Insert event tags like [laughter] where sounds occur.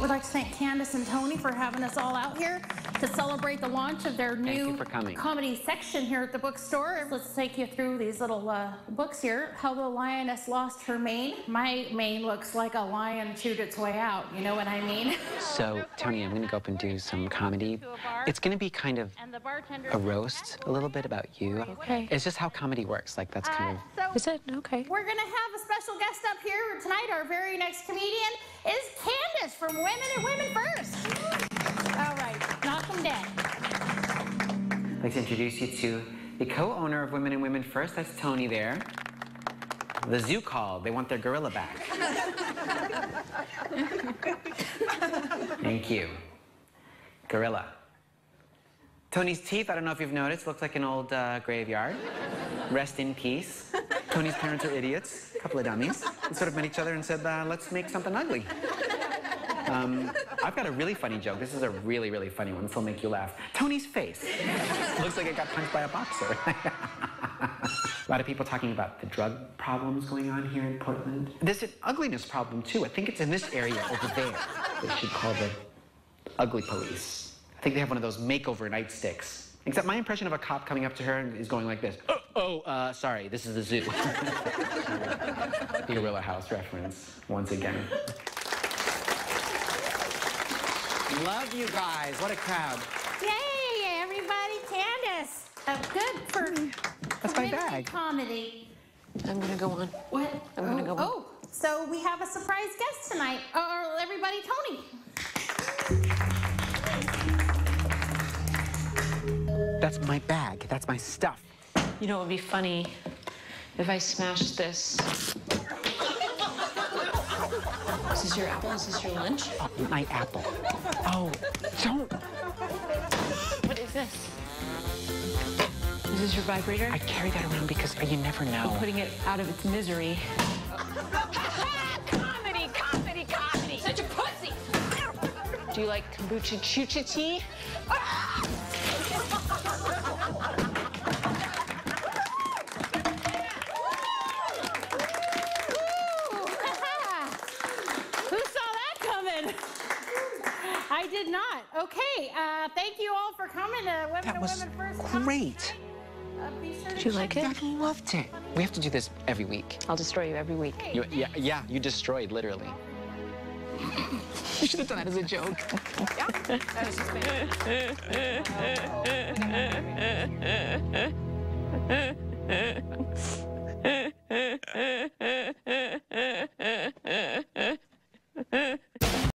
We'd like to thank Candace and Tony for having us all out here to celebrate the launch of their new for comedy section here at the bookstore. Let's take you through these little uh, books here. How the Lioness Lost Her Mane. My mane looks like a lion chewed its way out. You know what I mean? [laughs] So, Tony, I'm going to go up and do some comedy. It's going to be kind of a roast, a little bit about you. Okay. It's just how comedy works. Like, that's kind of. so Is it? Okay. we're going to have a special guest up here tonight. Our very next comedian is Candace from Women and Women First. All right, knock 'em dead. I'd like to introduce you to the co-owner of Women and Women First. That's Tony there. The zoo called. They want their gorilla back. Thank you. Gorilla. Tony's teeth, I don't know if you've noticed, looks like an old uh, graveyard. Rest in peace. Tony's parents are idiots, a couple of dummies. They sort of met each other and said, uh, let's make something ugly. Um, I've got a really funny joke. This is a really, really funny one. This will make you laugh. Tony's face. Looks like it got punched by a boxer. [laughs] a lot of people talking about the drug problems going on here in Portland. There's an ugliness problem too. I think it's in this area over there. They should call the ugly police. I think they have one of those makeover nightsticks. Except my impression of a cop coming up to her is going like this. Oh, oh uh, sorry, this is the zoo. [laughs] the Gorilla House reference, once again. Love you guys. What a crowd. Yay, everybody, Candace. Uh, good for That's my bag. comedy. I'm gonna go on. What? I'm gonna oh, go on. Oh, so we have a surprise guest tonight. Oh, everybody, Tony. That's my bag. That's my stuff. You know, it would be funny if I smashed this. Is this your apple? Is this your lunch? Oh, my apple. Oh, don't. What is this? Is this your vibrator? I carry that around because you never know. I'm Putting it out of its misery. comedy, comedy, comedy. Such a pussy. Do you like kombucha chucha tea? Ah! Who saw that coming? I did not. Okay, uh, thank you all for coming to Women That and was Women First. great. Uh, be sure Did you like it? I loved it. We have to do this every week. I'll destroy you every week. You, yeah, yeah, you destroyed, literally. [laughs] you should have done that as a joke. [laughs] [laughs]